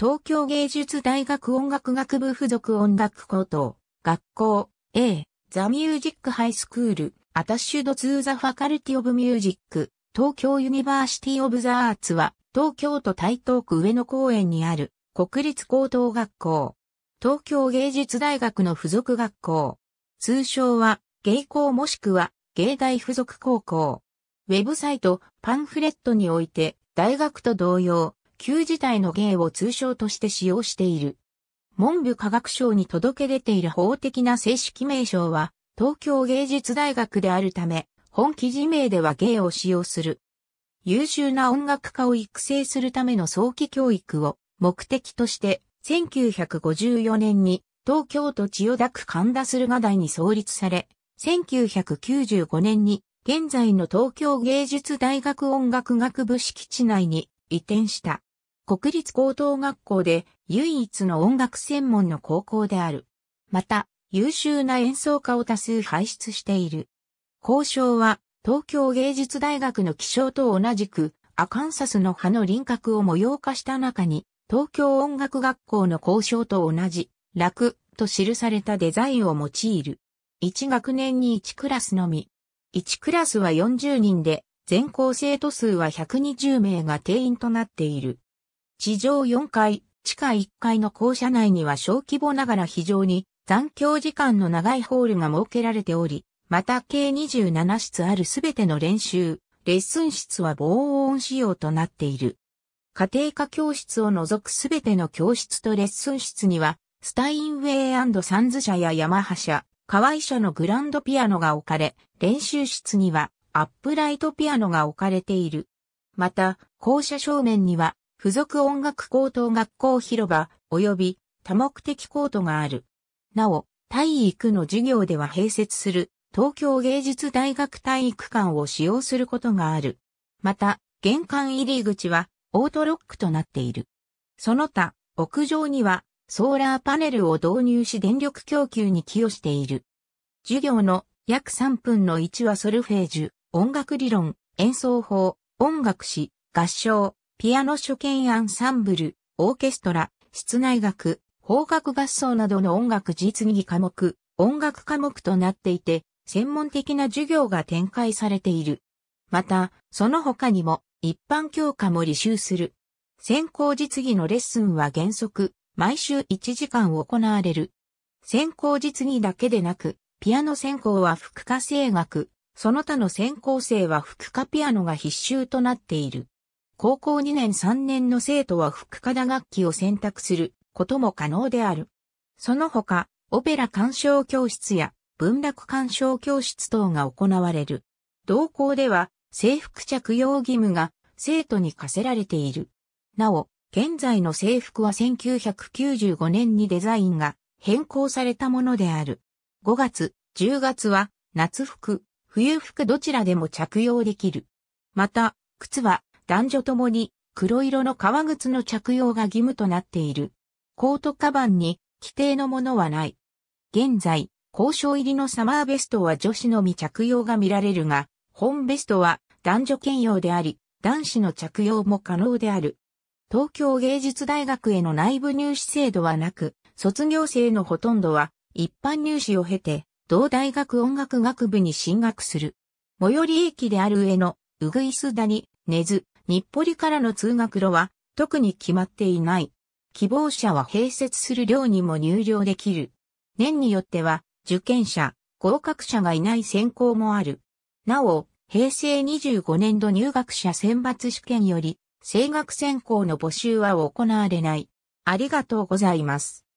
東京芸術大学音楽学部附属音楽高等学校 A ザ・ミュージック・ハイスクールアタッシュド・ツー・ザ・ファカルティ・オブ・ミュージック東京ユニバーシティ・オブ・ザ・アーツは東京都台東区上野公園にある国立高等学校。東京芸術大学の附属学校。通称は芸校もしくは芸大附属高校。ウェブサイトパンフレットにおいて大学と同様旧字体の芸を通称として使用している。文部科学省に届け出ている法的な正式名称は、東京芸術大学であるため、本記事名では芸を使用する。優秀な音楽家を育成するための早期教育を目的として、1954年に東京都千代田区神田駿河台に創立され、1995年に現在の東京芸術大学音楽学部敷地内に移転した。国立高等学校で唯一の音楽専門の高校である。また、優秀な演奏家を多数輩出している。交渉は、東京芸術大学の気象と同じく、アカンサスの葉の輪郭を模様化した中に、東京音楽学校の交渉と同じ、楽と記されたデザインを用いる。1学年に1クラスのみ。1クラスは40人で、全校生徒数は120名が定員となっている。地上4階、地下1階の校舎内には小規模ながら非常に残響時間の長いホールが設けられており、また計27室あるすべての練習、レッスン室は防音仕様となっている。家庭科教室を除くすべての教室とレッスン室には、スタインウェイサンズ社やヤマハ社、河合社のグランドピアノが置かれ、練習室にはアップライトピアノが置かれている。また、校舎正面には付属音楽高等学校広場及び多目的コートがある。なお、体育の授業では併設する東京芸術大学体育館を使用することがある。また、玄関入り口はオートロックとなっている。その他、屋上にはソーラーパネルを導入し電力供給に寄与している。授業の約3分の1はソルフェージュ、音楽理論、演奏法、音楽史、合唱、ピアノ初見アンサンブル、オーケストラ、室内楽、邦楽合奏などの音楽実技科目、音楽科目となっていて、専門的な授業が展開されている。また、その他にも、一般教科も履修する。先行実技のレッスンは原則、毎週1時間行われる。先行実技だけでなく、ピアノ専攻は副科声楽、その他の専攻生は副科ピアノが必修となっている。高校2年3年の生徒は副科打楽器を選択することも可能である。その他、オペラ鑑賞教室や文楽鑑賞教室等が行われる。同校では制服着用義務が生徒に課せられている。なお、現在の制服は1995年にデザインが変更されたものである。5月、10月は夏服、冬服どちらでも着用できる。また、靴は男女ともに黒色の革靴の着用が義務となっている。コートカバンに規定のものはない。現在、交渉入りのサマーベストは女子のみ着用が見られるが、本ベストは男女兼用であり、男子の着用も可能である。東京芸術大学への内部入試制度はなく、卒業生のほとんどは一般入試を経て、同大学音楽学部に進学する。最寄り駅である上野、うぐいす谷、根津、日暮里からの通学路は特に決まっていない。希望者は併設する寮にも入寮できる。年によっては受験者、合格者がいない選考もある。なお、平成25年度入学者選抜試験より、声楽専攻の募集は行われない。ありがとうございます。